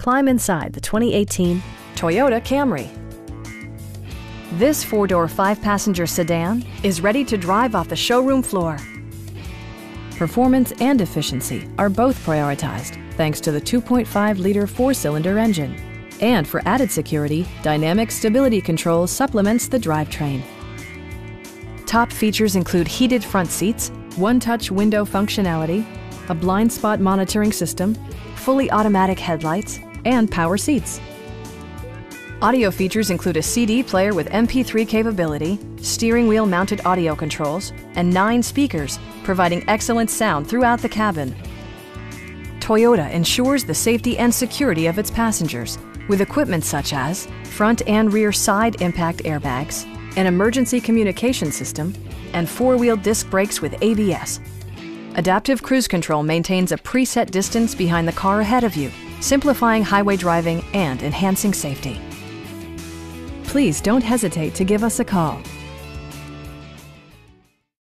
climb inside the 2018 Toyota Camry. This four-door, five-passenger sedan is ready to drive off the showroom floor. Performance and efficiency are both prioritized thanks to the 2.5-liter four-cylinder engine. And for added security, Dynamic Stability Control supplements the drivetrain. Top features include heated front seats, one-touch window functionality, a blind spot monitoring system, fully automatic headlights, and power seats. Audio features include a CD player with MP3 capability, steering wheel mounted audio controls, and nine speakers, providing excellent sound throughout the cabin. Toyota ensures the safety and security of its passengers with equipment such as front and rear side impact airbags, an emergency communication system, and four-wheel disc brakes with ABS. Adaptive Cruise Control maintains a preset distance behind the car ahead of you, simplifying highway driving and enhancing safety. Please don't hesitate to give us a call